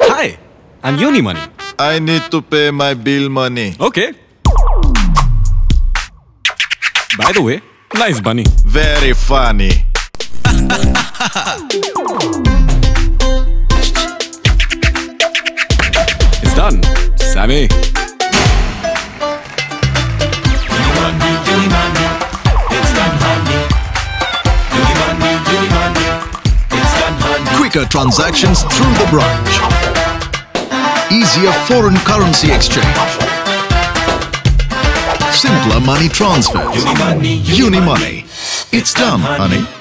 Hi, I'm Unimoni. I need to pay my bill money. Okay. By the way, nice bunny. Very funny. It's done. Sammy. Quicker transactions through the branch. Easier foreign currency exchange. Simpler money transfers. Unimoni. It's done, honey.